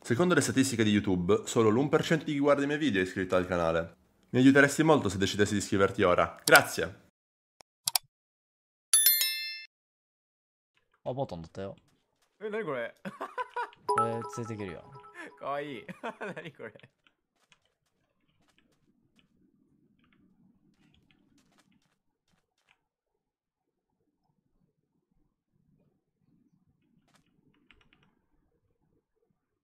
Secondo le statistiche di YouTube, solo l'1% di chi guarda i miei video è iscritto al canale. Mi aiuteresti molto se decidessi di iscriverti ora. Grazie! あボタンだったよえ、なにこれこれ連れていけるよかわいい。なにこれ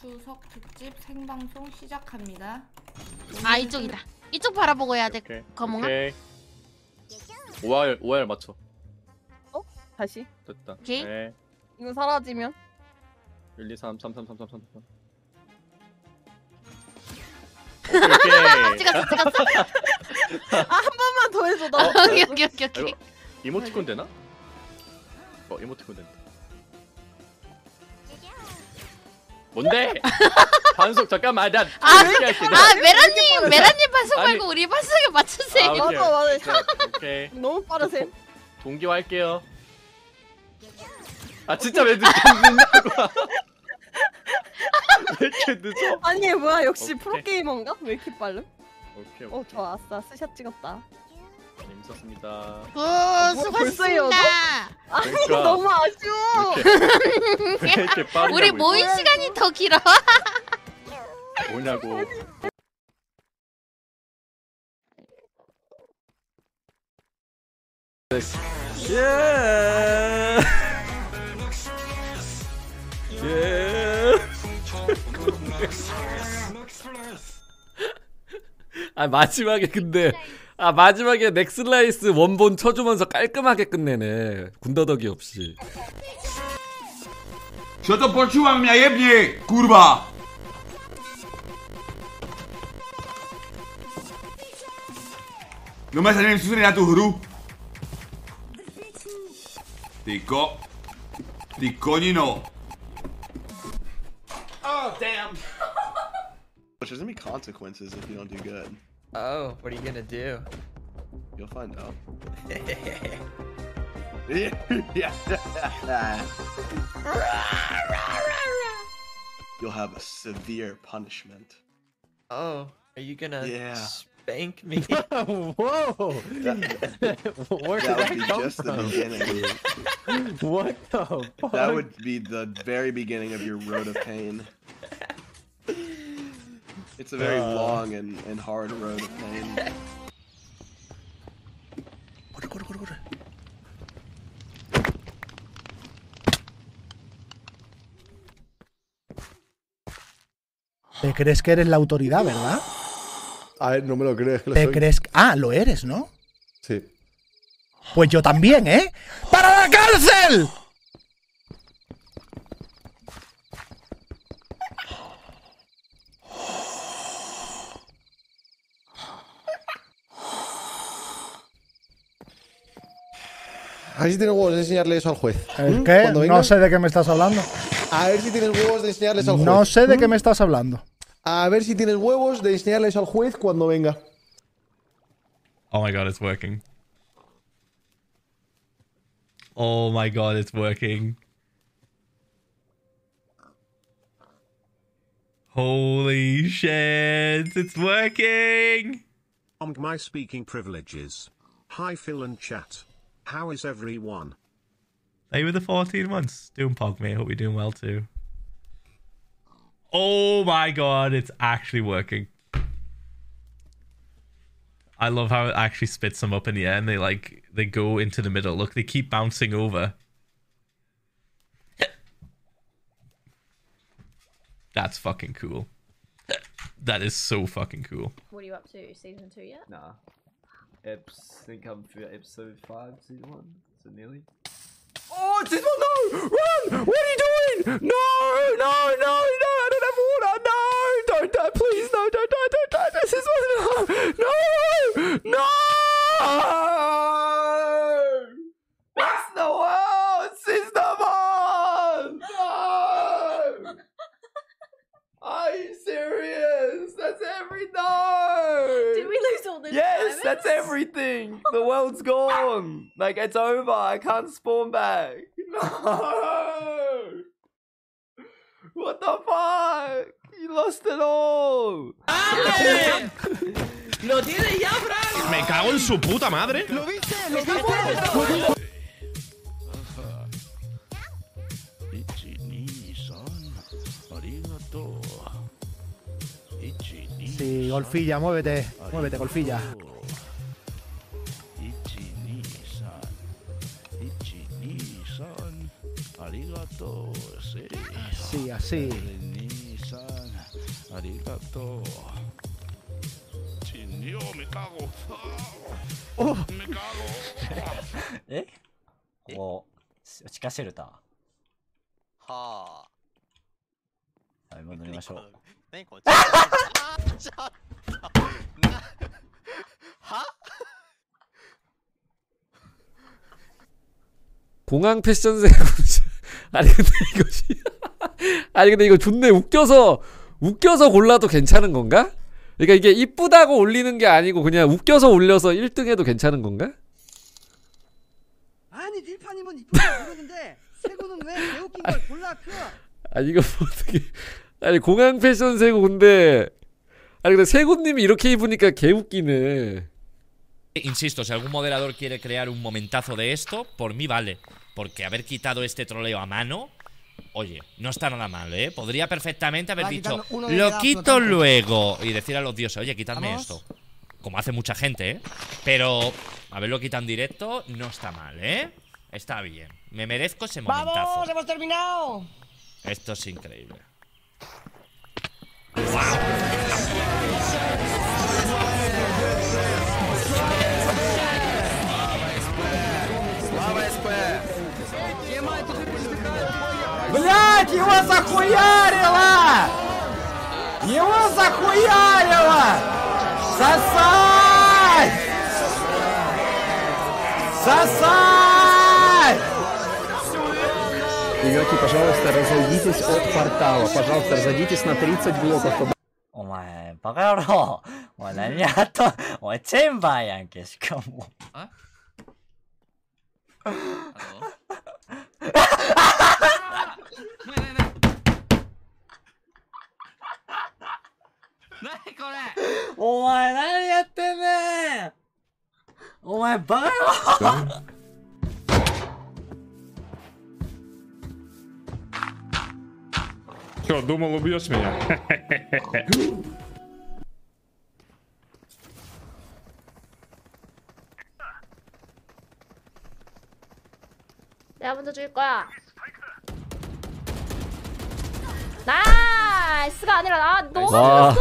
추석 특집 생방송 시작합니다. 아 이쪽이다. 이쪽 바라보고 해야 돼. 오케이. 거몽아. 오케이. 5알 5알 맞춰. 다시 됐다. 오케이. 네. 이거 사라지면 1 2 3 3 3 3 3 3 3. 오케이 오케이. 찍었어 찍었어. 한 번만 더 해줘 나. 오케이 오케이 오케이 오케이. 이모티콘 되나? 어 이모티콘 된다. 뭔데? 반속 잠깐만 나 아, 이렇게 할게. 아 메라님 메라님 반성 아니. 말고 우리 반성에 맞추세요. 아, 오케이. 맞아 맞아. 네, 오케이. 너무 빠르세요. 동기화 할게요. 아 진짜 왜 늦- 늦냐고. 왜 이렇게 늦어? 아니 뭐야 역시 오케이. 프로 게이머인가? 왜 이렇게 빠름? 오케이 어 오케이. 좋아 아싸 스샷 찍었다. 재밌었습니다. 오 벌써 수고하셨습니다. 아니 그러니까. 너무 아쉬워. 이렇게 왜 이렇게 빠르냐고 우리 이거. 모인 시간이 더 길어. 뭐냐고. 예! 예! 아 마지막에 근데 아 마지막에 넥슬라이스 원본 쳐주면서 깔끔하게 끝내네 군더더기 없이 to! No ja sa neviem sústrediť na tú hru. Ty ko... Ty konino. Oh, damn. There's gonna be consequences if you don't do good. Oh, what are you gonna do? You'll find out. You'll have a severe punishment. Oh, are you gonna Yeah. spank me? Whoa! Where did That would that be just the beginning. What the fuck? That would be the very beginning of your road of pain. It's a very Uh. long and, and hard road of pain. Te crees que eres la autoridad, ¿verdad? A ver, no me lo crees que lo Te soy. crees. Ah, lo eres, ¿no? Sí. Pues yo también, ¿eh? ¡Para la cárcel! A ver si tienes huevos de enseñarle eso al juez. ¿El ¿Mm? qué? No sé de qué me estás hablando. A ver si tienes huevos de enseñarle eso al juez. No sé de ¿Mm? qué me estás hablando. A ver si tienes huevos de enseñarle eso al juez cuando venga. Oh my god, it's working. Oh my god, it's working. Holy shit, it's working! On my speaking privileges. Hi Phil and chat. How is everyone? They were the 14 months. Doing Pog, mate. Hope you're doing well too. Oh my god, it's actually working. I love how it actually spits them up in the air and they like they go into the middle. Look, they keep bouncing over. That's fucking cool. That is so fucking cool. What are you up to? Season two yet? Nah. Eps think I'm for episode 5, season 1, so nearly. Oh, this one, no! Run! What are you doing? No, no, no, no, I don't have water. No, don't die, please. No, don't die, don't die. This is what, no, world's gone. Like it's over. I can't spawn back. No. What the fuck? You lost it all. ¡Lo tiene ya, Frank! Me cago en su puta madre. ¿Lo viste? ¿Lo viste? Sí, golfilla, muévete. Muévete, golfilla. Así, así. Arigato. Chinio, me cago. Oh. Me cago. えこう、地下シェルター。はあ。はい、戻りましょう。何これちょっとちょっとなは 공항 패션색 아니 근데 이거 씨- 아니 근데 이거 존내 웃겨서 웃겨서 골라도 괜찮은 건가? 그러니까 이게 이쁘다고 올리는 게 아니고 그냥 웃겨서 올려서 1등 해도 괜찮은 건가? 아니 딜파님은 이쁘게 모르는데 세구는 왜 개웃긴 걸 골라 그 아니 이거 뭐 어떻게 아니 공항 패션 세고 근데 아니 근데 세구님이 이렇게 입으니까 개 웃기네 Insisto, si algún moderador quiere crear un momentazo de esto, por mí vale. Porque haber quitado este troleo a mano, oye, no está nada mal, ¿eh? Podría perfectamente haber Va dicho, lo quito flotante". luego. Y decir a los dioses, oye, quitadme Vamos. esto. Como hace mucha gente, ¿eh? Pero haberlo quitado en directo no está mal, ¿eh? Está bien. Me merezco ese momentazo. ¡Vamos! ¡Hemos terminado! Esto es increíble. Блять, его захуярило! Его захуярило! Сосать! Сосать! Ребятки, пожалуйста, разойдитесь от портала. Пожалуйста, разойдитесь на 30 блоков, чтобы お前、バカ野郎お前何やっとお前、チェンバーやんけ、しかも。 何こお前、何やってんねんお前、バカ野郎 Что, думал, убьешь меня? 내가 먼저 줄 거야. 나이스가 아니라 아 너무 와 늦었어?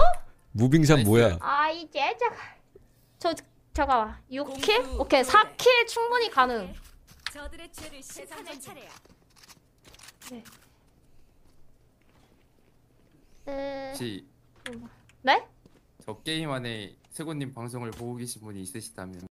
무빙샷 뭐야 아이 제작. 저 잠깐만 6킬? 오케이 4킬 충분히 가능. 저들의 죄를 심판할 차례야. 네. 에... 혹시 네? 저 게임 안에 세고님 방송을 보고 계신 분이 있으시다면